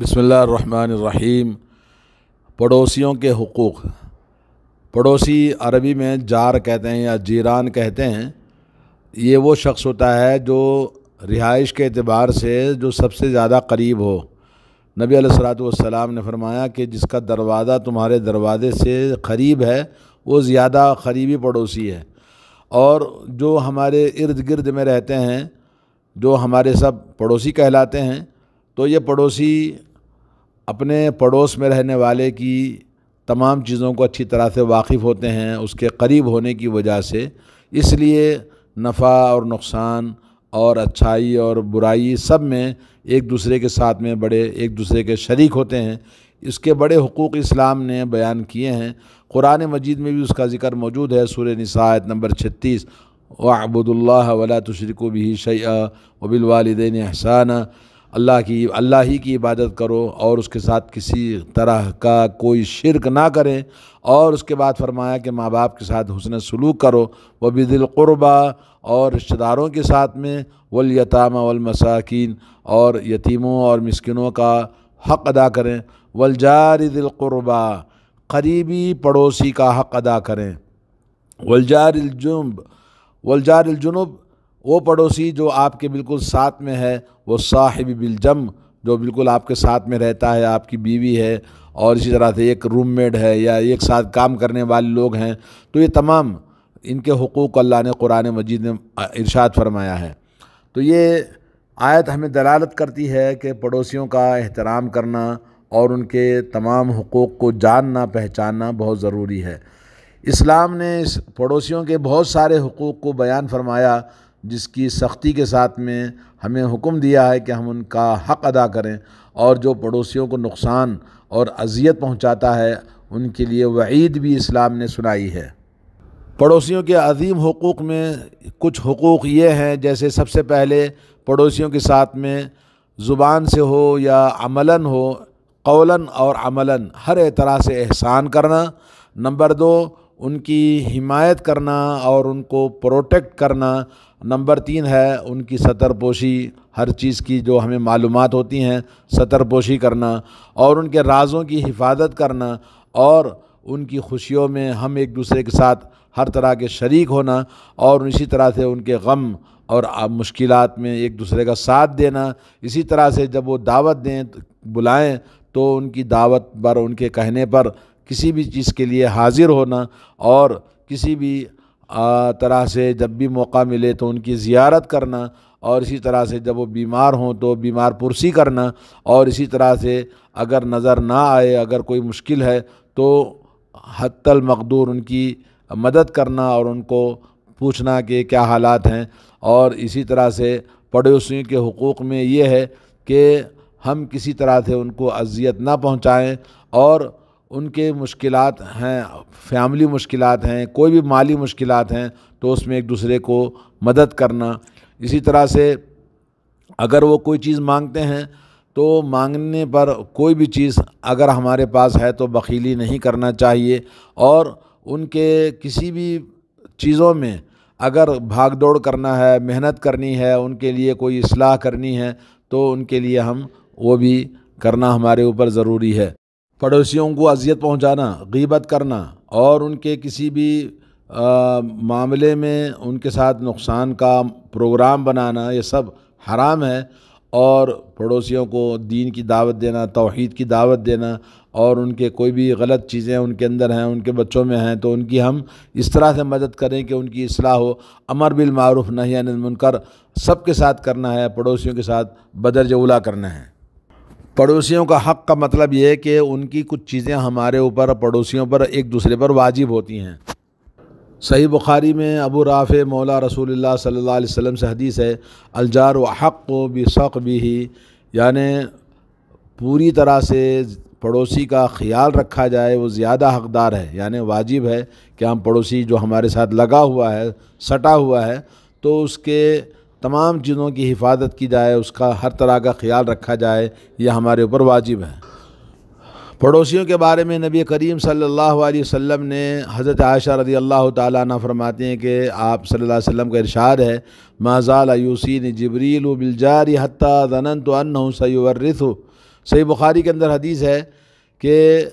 بسم اللہ الرحمن الرحیم۔ پڑوسیوں کے حقوق۔ پڑوسی عربی میں جار کہتے ہیں یا جیران کہتے ہیں۔ یہ وہ شخص ہوتا ہے جو رہائش کے اعتبار سے جو سب سے زیادہ قریب ہو۔ نبی علیہ الصلاۃ والسلام نے فرمایا کہ جس کا دروازہ تمہارے دروازے سے قریب ہے، وہ زیادہ قریبی پڑوسی ہے۔ اور جو ہمارے ارد گرد میں رہتے ہیں، جو ہمارے سب پڑوسی کہلاتے ہیں تو یہ پڑوسی اپنے پڑوس میں رہنے والے کی تمام چیزوں کو اچھی طرح سے واقف ہوتے ہیں، اس کے قریب ہونے کی وجہ سے۔ اس لیے نفع اور نقصان اور اچھائی اور برائی سب میں ایک دوسرے کے ساتھ میں بڑے، ایک دوسرے کے شریک ہوتے ہیں۔ اس کے بڑے حقوق اسلام نے بیان کیے ہیں۔ قرآن مجید میں بھی اس کا ذکر موجود ہے، سورہ نسایت نمبر چھتیس۔ وعبد اللہ ولا تشرک بھی شیعہ وبل والدین احسان اللہ کی، اللہ ہی کی عبادت کرو اور اس کے ساتھ کسی طرح کا کوئی شرک نہ کریں اور اس کے بعد فرمایا کہ ماں باپ کے ساتھ حسن سلوک کرو۔ وہ بھی دل قربا اور رشتہ داروں کے ساتھ میں۔ ولیتامہ والمساکین اور یتیموں اور مسکنوں کا حق ادا کریں۔ ولجار دل قربا قریبی پڑوسی کا حق ادا کریں۔ ولجار الجنب ولجار الجنوب وہ پڑوسی جو آپ کے بالکل ساتھ میں ہے، وہ صاحب بالجم، جو بالکل آپ کے ساتھ میں رہتا ہے، آپ کی بیوی ہے اور اسی طرح سے ایک روم میٹ ہے یا ایک ساتھ کام کرنے والے لوگ ہیں، تو یہ تمام ان کے حقوق اللہ نے قرآن مجید میں ارشاد فرمایا ہے۔ تو یہ آیت ہمیں دلالت کرتی ہے کہ پڑوسیوں کا احترام کرنا اور ان کے تمام حقوق کو جاننا، پہچاننا بہت ضروری ہے۔ اسلام نے اس پڑوسیوں کے بہت سارے حقوق کو بیان فرمایا۔ جس کی سختی کے ساتھ میں ہمیں حکم دیا ہے کہ ہم ان کا حق ادا کریں اور جو پڑوسیوں کو نقصان اور اذیت پہنچاتا ہے، ان کے لیے وعید بھی اسلام نے سنائی ہے۔ پڑوسیوں کے عظیم حقوق میں کچھ حقوق یہ ہیں، جیسے سب سے پہلے پڑوسیوں کے ساتھ میں زبان سے ہو یا عملاً ہو، قولاً اور عملاً، ہر اعتراض سے احسان کرنا۔ نمبر دو، ان کی حمایت کرنا اور ان کو پروٹیکٹ کرنا۔ نمبر تین ہے ان کی سطر پوشی، ہر چیز کی جو ہمیں معلومات ہوتی ہیں، سطر پوشی کرنا اور ان کے رازوں کی حفاظت کرنا اور ان کی خوشیوں میں ہم ایک دوسرے کے ساتھ ہر طرح کے شریک ہونا اور اسی طرح سے ان کے غم اور مشکلات میں ایک دوسرے کا ساتھ دینا۔ اسی طرح سے جب وہ دعوت دیں، بلائیں تو ان کی دعوت پر، ان کے کہنے پر کسی بھی چیز کے لیے حاضر ہونا اور کسی بھی طرح سے جب بھی موقع ملے تو ان کی زیارت کرنا اور اسی طرح سے جب وہ بیمار ہوں تو بیمار پرسی کرنا اور اسی طرح سے اگر نظر نہ آئے، اگر کوئی مشکل ہے تو حت المقدور ان کی مدد کرنا اور ان کو پوچھنا کہ کیا حالات ہیں اور اسی طرح سے پڑوسیوں کے حقوق میں یہ ہے کہ ہم کسی طرح سے ان کو اذیت نہ پہنچائیں اور ان کے مشکلات ہیں فیملی مشکلات ہیں، کوئی بھی مالی مشکلات ہیں، تو اس میں ایک دوسرے کو مدد کرنا۔ اسی طرح سے اگر وہ کوئی چیز مانگتے ہیں، تو مانگنے پر کوئی بھی چیز اگر ہمارے پاس ہے تو بخیلی نہیں کرنا چاہیے۔ اور ان کے کسی بھی چیزوں میں اگر بھاگ دوڑ کرنا ہے، محنت کرنی ہے، ان کے لیے کوئی اصلاح کرنی ہے، تو ان کے لیے ہم وہ بھی کرنا ہمارے اوپر ضروری ہے۔ پڑوسیوں کو اذیت پہنچانا، غیبت کرنا اور ان کے کسی بھی معاملے میں ان کے ساتھ نقصان کا پروگرام بنانا، یہ سب حرام ہے اور پڑوسیوں کو دین کی دعوت دینا، توحید کی دعوت دینا اور ان کے کوئی بھی غلط چیزیں ان کے اندر ہیں، ان کے بچوں میں ہیں، تو ان کی ہم اس طرح سے مدد کریں کہ ان کی اصلاح ہو، امر بالمعروف نہیں المنکر، سب کے ساتھ کرنا ہے، پڑوسیوں کے ساتھ بدرج اولا کرنا ہے۔ پڑوسیوں کا حق کا مطلب یہ ہے کہ ان کی کچھ چیزیں ہمارے اوپر پڑوسیوں پر ایک دوسرے پر واجب ہوتی ہیں۔ صحیح بخاری میں ابو رافع مولا رسول اللہ صلی اللہ علیہ وسلم سے حدیث ہے، الجار و حق و بصق بھی یعنی پوری طرح سے پڑوسی کا خیال رکھا جائے، وہ زیادہ حقدار ہے یعنی واجب ہے کہ ہم پڑوسی جو ہمارے ساتھ لگا ہوا ہے، سٹا ہوا ہے، تو اس کے تمام چیزوں کی حفاظت کی جائے، اس کا ہر طرح کا خیال رکھا جائے، یہ ہمارے اوپر واجب ہے۔ پڑوسیوں کے بارے میں نبی کریم صلی اللہ علیہ وسلم نے حضرت عائشہ رضی اللہ تعالیٰ عنہ فرماتے ہیں کہ آپ صلی اللہ علیہ وسلم کا ارشاد ہے مازال یوسین جبریل و بلجاری حتیٰ ذنن تو ان سیورث. صحیح بخاری کے اندر حدیث ہے کہ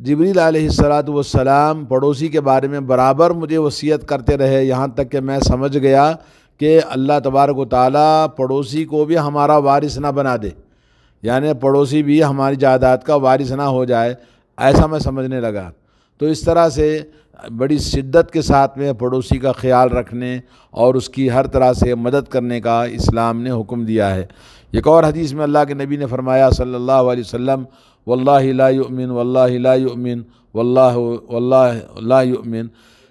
جبریل علیہ السلاۃ والسلام پڑوسی کے بارے میں برابر مجھے وصیت کرتے رہے، یہاں تک کہ میں سمجھ گیا کہ اللہ تبارک و تعالیٰ پڑوسی کو بھی ہمارا وارث نہ بنا دے۔ یعنی پڑوسی بھی ہماری جائیداد کا وارث نہ ہو جائے، ایسا میں سمجھنے لگا۔ تو اس طرح سے بڑی شدت کے ساتھ میں پڑوسی کا خیال رکھنے اور اس کی ہر طرح سے مدد کرنے کا اسلام نے حکم دیا ہے۔ ایک اور حدیث میں اللہ کے نبی نے فرمایا صلی اللہ علیہ وسلم، واللہ لا یؤمن، واللہ لا یؤمن، واللہ واللہ لا یؤمن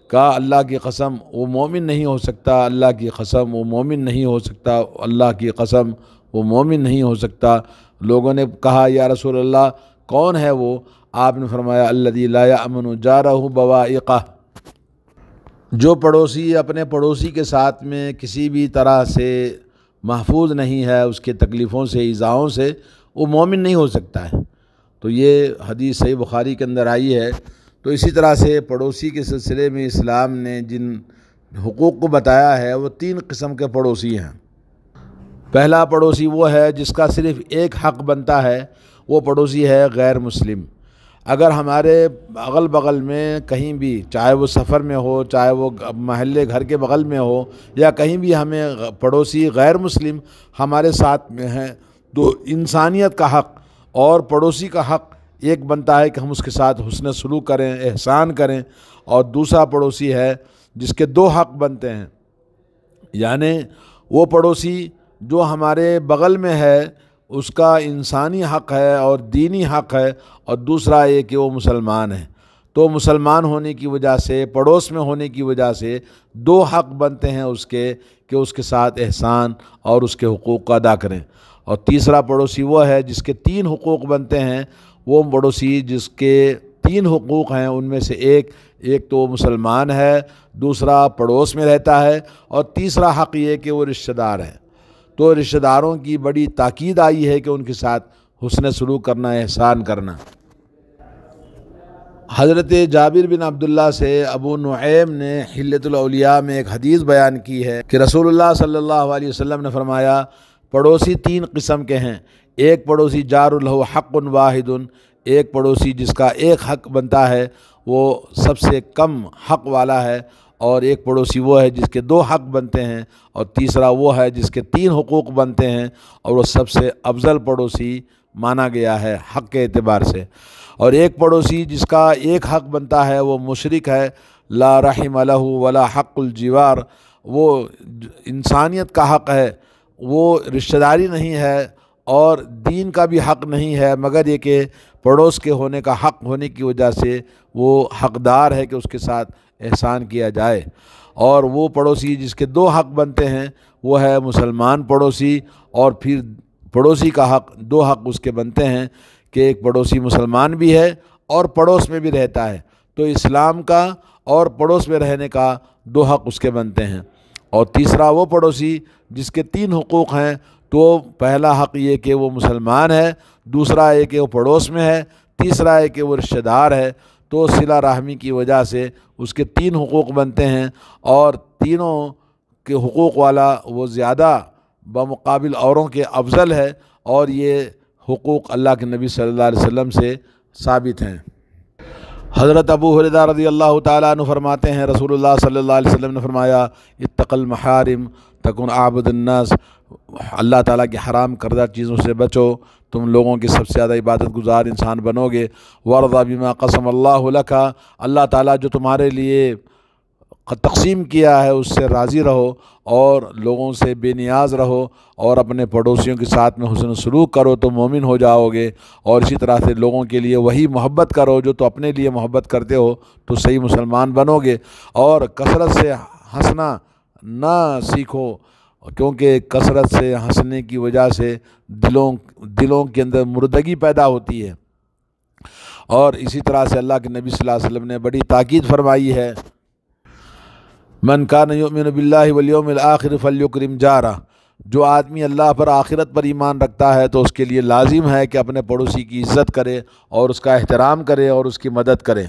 کہا، اللہ کی قسم، وہ مومن نہیں ہو سکتا، اللہ کی قسم، وہ مومن نہیں ہو سکتا، اللہ کی قسم، وہ مومن نہیں ہو سکتا۔ لوگوں نے کہا، یا رسول اللہ، کون ہے وہ؟ آپ نے فرمایا اللہ لا امن جا رہا جو پڑوسی اپنے پڑوسی کے ساتھ میں کسی بھی طرح سے محفوظ نہیں ہے، اس کے تکلیفوں سے، ایزاؤں سے، وہ مومن نہیں ہو سکتا ہے۔ تو یہ حدیث صحیح بخاری کے اندر آئی ہے۔ تو اسی طرح سے پڑوسی کے سلسلے میں اسلام نے جن حقوق کو بتایا ہے، وہ تین قسم کے پڑوسی ہیں۔ پہلا پڑوسی وہ ہے جس کا صرف ایک حق بنتا ہے، وہ پڑوسی ہے غیر مسلم۔ اگر ہمارے اغل بغل میں کہیں بھی، چاہے وہ سفر میں ہو، چاہے وہ محلے گھر کے بغل میں ہو، یا کہیں بھی ہمیں پڑوسی غیر مسلم ہمارے ساتھ میں ہیں، تو انسانیت کا حق اور پڑوسی کا حق ایک بنتا ہے کہ ہم اس کے ساتھ حسن سلوک کریں، احسان کریں، اور دوسرا پڑوسی ہے جس کے دو حق بنتے ہیں۔ یعنی وہ پڑوسی جو ہمارے بغل میں ہے، اس کا انسانی حق ہے اور دینی حق ہے، اور دوسرا یہ کہ وہ مسلمان ہے۔ تو مسلمان ہونے کی وجہ سے، پڑوس میں ہونے کی وجہ سے دو حق بنتے ہیں اس کے، کہ اس کے ساتھ احسان اور اس کے حقوق کو ادا کریں۔ اور تیسرا پڑوسی وہ ہے جس کے تین حقوق بنتے ہیں وہ پڑوسی جس کے تین حقوق ہیں، ان میں سے ایک ایک تو مسلمان ہے، دوسرا پڑوس میں رہتا ہے اور تیسرا حق یہ کہ وہ رشتہ دار ہے تو رشتہ داروں کی بڑی تاکید آئی ہے کہ ان کے ساتھ حسن سلوک کرنا، احسان کرنا۔ حضرت جابر بن عبداللہ سے ابو نعیم نے حلت الاولیاء میں ایک حدیث بیان کی ہے کہ رسول اللہ صلی اللہ علیہ وسلم نے فرمایا، پڑوسی تین قسم کے ہیں۔ ایک پڑوسی جار الح حق واحد ایک پڑوسی جس کا ایک حق بنتا ہے، وہ سب سے کم حق والا ہے، اور ایک پڑوسی وہ ہے جس کے دو حق بنتے ہیں، اور تیسرا وہ ہے جس کے تین حقوق بنتے ہیں، اور وہ سب سے افضل پڑوسی مانا گیا ہے حق کے اعتبار سے۔ اور ایک پڑوسی جس کا ایک حق بنتا ہے، وہ مشرق ہے، لا رحم الہ ولا حق الجوار، وہ انسانیت کا حق ہے، وہ رشتہ داری نہیں ہے اور دین کا بھی حق نہیں ہے، مگر یہ کہ پڑوس کے ہونے کا حق ہونے کی وجہ سے وہ حقدار ہے کہ اس کے ساتھ احسان کیا جائے۔ اور وہ پڑوسی جس کے دو حق بنتے ہیں، وہ ہے مسلمان پڑوسی اور پھر پڑوسی کا حق، دو حق اس کے بنتے ہیں کہ ایک پڑوسی مسلمان بھی ہے اور پڑوس میں بھی رہتا ہے۔ تو اسلام کا اور پڑوس میں رہنے کا دو حق اس کے بنتے ہیں۔ اور تیسرا وہ پڑوسی جس کے تین حقوق ہیں تو پہلا حق یہ کہ وہ مسلمان ہے، دوسرا یہ کہ وہ پڑوس میں ہے، تیسرا ہے کہ وہ رشتہ دار ہے۔ تو صلہ رحمی کی وجہ سے اس کے تین حقوق بنتے ہیں اور تینوں کے حقوق والا وہ زیادہ بمقابل اوروں کے افضل ہے اور یہ حقوق اللہ کے نبی صلی اللہ علیہ وسلم سے ثابت ہیں۔ حضرت ابو حردہ رضی اللہ تعالیٰ عنہ فرماتے ہیں، رسول اللہ صلی اللہ علیہ وسلم نے فرمایا اتقل محارم تکن عابد الناس۔ اللہ تعالیٰ کی حرام کردہ چیزوں سے بچو، تم لوگوں کی سب سے زیادہ عبادت گزار انسان بنو گے۔ ورضا بما قسم اللہ لکھا اللہ تعالیٰ جو تمہارے لیے تقسیم کیا ہے، اس سے راضی رہو اور لوگوں سے بے نیاز رہو اور اپنے پڑوسیوں کے ساتھ میں حسن سلوک کرو تو مومن ہو جاؤ گے۔ اور اسی طرح سے لوگوں کے لیے وہی محبت کرو جو تو اپنے لیے محبت کرتے ہو، تو صحیح مسلمان بنو گے۔ اور کثرت سے ہنسنا نہ سیکھو۔ کیونکہ کثرت سے، ہنسنے کی وجہ سے دلوں دلوں کے اندر مردگی پیدا ہوتی ہے۔ اور اسی طرح سے اللہ کے نبی صلی اللہ علیہ وسلم نے بڑی تاکید فرمائی ہے، من کان یؤمن باللہ والیوم الاخر فلیکرم جارہ جو آدمی اللہ پر آخرت پر ایمان رکھتا ہے تو اس کے لیے لازم ہے کہ اپنے پڑوسی کی عزت کرے اور اس کا احترام کرے اور اس کی مدد کرے۔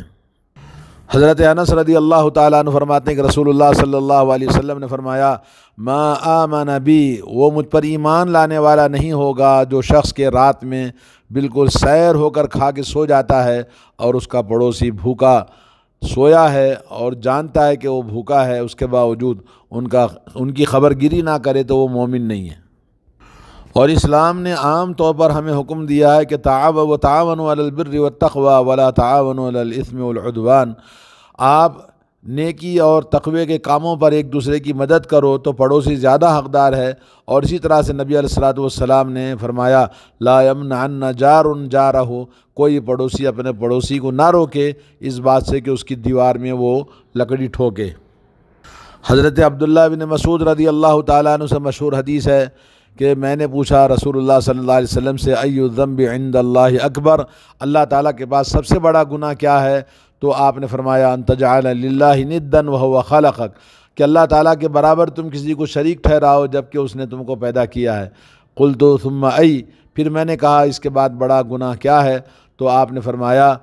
حضرت انس رضی اللہ تعالیٰ عنہ فرماتے ہیں کہ رسول اللہ صلی اللہ علیہ وسلم نے فرمایا، ما آمن بی، وہ مجھ پر ایمان لانے والا نہیں ہوگا جو شخص کے رات میں بالکل سیر ہو کر کھا کے سو جاتا ہے اور اس کا پڑوسی بھوکا سویا ہے اور جانتا ہے کہ وہ بھوکا ہے، اس کے باوجود ان کا، ان کی خبر گیری نہ کرے تو وہ مومن نہیں ہے۔ اور اسلام نے عام طور پر ہمیں حکم دیا ہے کہ تعاو و تعاون البر و تقوا ولا تعاون الاسم العدوان آپ نیکی اور تقوی کے کاموں پر ایک دوسرے کی مدد کرو تو پڑوسی زیادہ حقدار ہے۔ اور اسی طرح سے نبی علیہ السلاۃ والسلام نے فرمایا، لا یمن ان جار ان جا رہو کوئی پڑوسی اپنے پڑوسی کو نہ روکے، اس بات سے کہ اس کی دیوار میں وہ لکڑی ٹھوکے۔ حضرت عبداللہ بن مسعود رضی اللہ تعالیٰ عنہ سے مشہور حدیث ہے کہ میں نے پوچھا رسول اللہ صلی اللہ علیہ وسلم سے، ایو ذنب عند اللہ اکبر؟ اللہ تعالیٰ کے پاس سب سے بڑا گناہ کیا ہے؟ تو آپ نے فرمایا انتجعل للہ ندن وهو خلقک۔ کہ اللہ تعالیٰ کے برابر تم کسی کو شریک ٹھہراؤ جبکہ اس نے تم کو پیدا کیا ہے۔ قل تو ثم ای۔ پھر میں نے کہا، اس کے بعد بڑا گناہ کیا ہے؟ تو آپ نے فرمایا،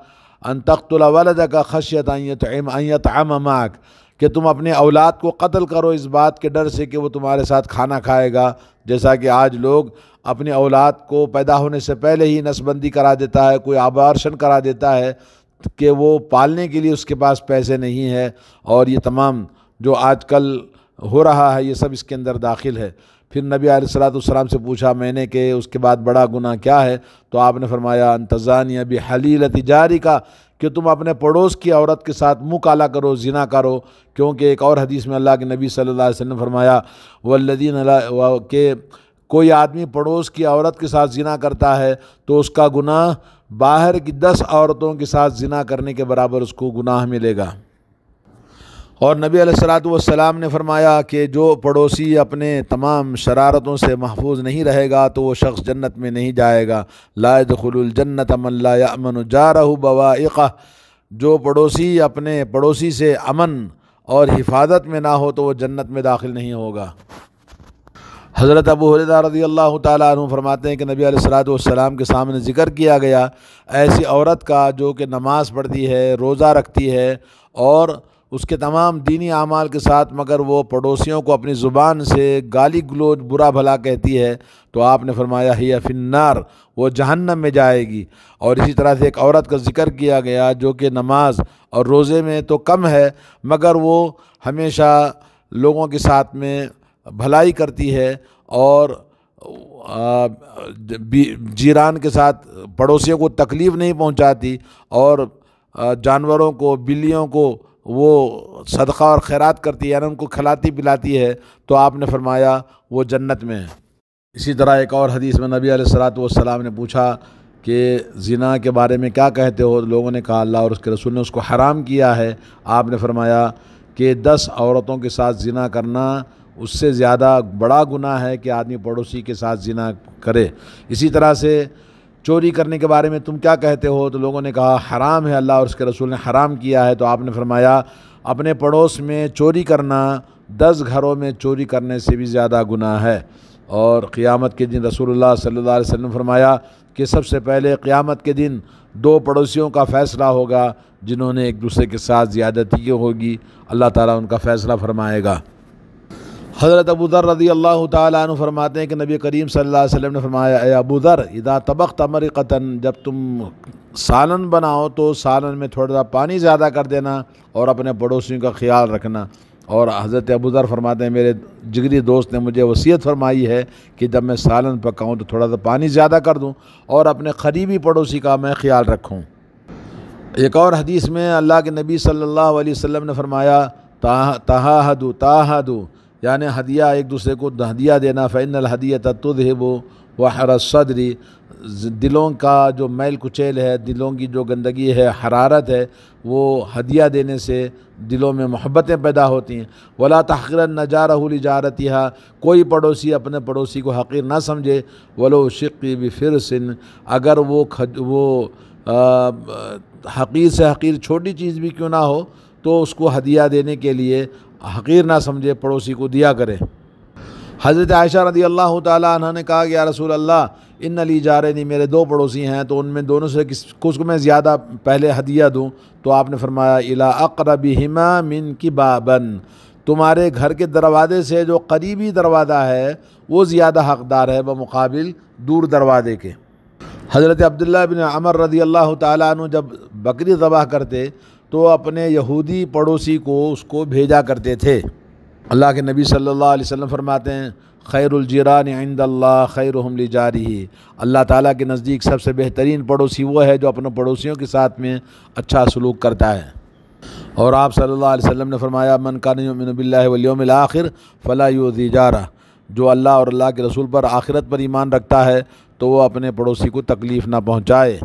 ان تخت الولد کا خشیت ایت معک۔ کہ تم اپنے اولاد کو قتل کرو اس بات کے ڈر سے کہ وہ تمہارے ساتھ کھانا کھائے گا، جیسا کہ آج لوگ اپنے اولاد کو پیدا ہونے سے پہلے ہی نسبندی کرا دیتا ہے، کوئی آبارشن کرا دیتا ہے کہ وہ پالنے کے لیے اس کے پاس پیسے نہیں ہے اور یہ تمام جو آج کل ہو رہا ہے، یہ سب اس کے اندر داخل ہے۔ پھر نبی علیہ السلاۃ السلام سے پوچھا، میں نے کہ اس کے بعد بڑا گناہ کیا ہے؟ تو آپ نے فرمایا انتظانی ابھی حلیل تجاری کا کہ تم اپنے پڑوس کی عورت کے ساتھ منہ کالا کرو، زنا کرو۔ کیونکہ ایک اور حدیث میں اللہ کے نبی صلی اللہ علیہ وسلم نے فرمایا والذین اللہ کہ کوئی آدمی پڑوس کی عورت کے ساتھ زنا کرتا ہے تو اس کا گناہ باہر کی دس عورتوں کے ساتھ زنا کرنے کے برابر اس کو گناہ ملے گا۔ اور نبی علیہ السلاۃ والسلام نے فرمایا کہ جو پڑوسی اپنے تمام شرارتوں سے محفوظ نہیں رہے گا تو وہ شخص جنت میں نہیں جائے گا۔ لا دخل الجنت من لا امن جارہ بوائقہ۔ جو پڑوسی اپنے پڑوسی سے امن اور حفاظت میں نہ ہو تو وہ جنت میں داخل نہیں ہوگا۔ حضرت ابو حردہ رضی اللہ تعالیٰ عنہ فرماتے ہیں کہ نبی علیہ السلاۃ والسلام کے سامنے ذکر کیا گیا، ایسی عورت کا جو کہ نماز پڑھتی ہے، روزہ رکھتی ہے اور اس کے تمام دینی اعمال کے ساتھ، مگر وہ پڑوسیوں کو اپنی زبان سے گالی گلوچ برا بھلا کہتی ہے۔ تو آپ نے فرمایا، ہی فنار وہ جہنم میں جائے گی۔ اور اسی طرح سے ایک عورت کا ذکر کیا گیا، جو کہ نماز اور روزے میں تو کم ہے، مگر وہ ہمیشہ لوگوں کے ساتھ میں بھلائی کرتی ہے۔ اور جیران کے ساتھ پڑوسیوں کو تکلیف نہیں پہنچاتی، اور جانوروں کو، بلیوں کو وہ صدقہ اور خیرات کرتی ہے یعنی ان کو کھلاتی پلاتی ہے، تو آپ نے فرمایا وہ جنت میں ہے اسی طرح ایک اور حدیث میں نبی علیہ السلاۃ والسلام نے پوچھا کہ زنا کے بارے میں کیا کہتے ہو؟ لوگوں نے کہا، اللہ اور اس کے رسول نے اس کو حرام کیا ہے۔ آپ نے فرمایا کہ دس عورتوں کے ساتھ زنا کرنا اس سے زیادہ بڑا گناہ ہے کہ آدمی پڑوسی کے ساتھ زنا کرے۔ اسی طرح سے چوری کرنے کے بارے میں تم کیا کہتے ہو؟ تو لوگوں نے کہا، حرام ہے اللہ اور اس کے رسول نے حرام کیا ہے۔ تو آپ نے فرمایا، اپنے پڑوس میں چوری کرنا، دس گھروں میں چوری کرنے سے بھی زیادہ گناہ ہے۔ اور قیامت کے دن رسول اللہ صلی اللہ علیہ وسلم فرمایا کہ سب سے پہلے قیامت کے دن دو پڑوسیوں کا فیصلہ ہوگا، جنہوں نے ایک دوسرے کے ساتھ زیادتی ہوگی۔ اللہ تعالیٰ ان کا فیصلہ فرمائے گا۔ حضرت ابو ذر رضی اللہ تعالیٰ عنہ فرماتے ہیں کہ نبی کریم صلی اللہ علیہ وسلم نے فرمایا، اے ابو ذر، اذا طبق تمر قطن جب تم سالن بناؤ تو سالن میں تھوڑا سا پانی زیادہ کر دینا اور اپنے پڑوسیوں کا خیال رکھنا۔ اور حضرت ابو ذر فرماتے ہیں، میرے جگری دوست نے مجھے وصیت فرمائی ہے کہ جب میں سالن پکاؤں تو تھوڑا سا پانی زیادہ کر دوں اور اپنے قریبی پڑوسی کا میں خیال رکھوں۔ ایک اور حدیث میں اللہ کے نبی صلی اللہ علیہ وسلم نے فرمایا تاہدو تاہدو یعنی ہدیہ ایک دوسرے کو ہدیہ دینا فعن الحدیت تدہب و حر صدری دلوں کا جو میل کچیل ہے، دلوں کی جو گندگی ہے، حرارت ہے، وہ ہدیہ دینے سے دلوں میں محبتیں پیدا ہوتی ہیں۔ ولا تحقیر نجارہ جارتی کوئی پڑوسی اپنے پڑوسی کو حقیر نہ سمجھے۔ ولو شقی بفرسن اگر وہ وہ حقیر سے حقیر چھوٹی چیز بھی کیوں نہ ہو، تو اس کو ہدیہ دینے کے لیے حقیر نہ سمجھے، پڑوسی کو دیا کرے۔ حضرت عائشہ رضی اللہ تعالیٰ عنہ نے کہا کہ یا رسول اللہ، ان علی جارے نہیں میرے دو پڑوسی ہیں، تو ان میں دونوں سے کس کس کو میں زیادہ پہلے ہدیہ دوں؟ تو آپ نے فرمایا الا اقرب ہما من کی تمہارے گھر کے دروازے سے جو قریبی دروازہ ہے، وہ زیادہ حقدار ہے، بمقابل دور دروازے کے۔ حضرت عبداللہ بن عمر رضی اللہ تعالیٰ عنہ جب بکری ذبح کرتے تو اپنے یہودی پڑوسی کو اس کو بھیجا کرتے تھے۔ اللہ کے نبی صلی اللہ علیہ وسلم فرماتے ہیں، خیر الجیران عند اللہ خیر حملی جاری اللہ تعالیٰ کے نزدیک سب سے بہترین پڑوسی وہ ہے جو اپنے پڑوسیوں کے ساتھ میں اچھا سلوک کرتا ہے۔ اور آپ صلی اللہ علیہ وسلم نے فرمایا، من کان یؤمن باللہ والیوم الاخر فلا یؤذی جارہ۔ جو اللہ اور اللہ کے رسول پر آخرت پر ایمان رکھتا ہے تو وہ اپنے پڑوسی کو تکلیف نہ پہنچائے۔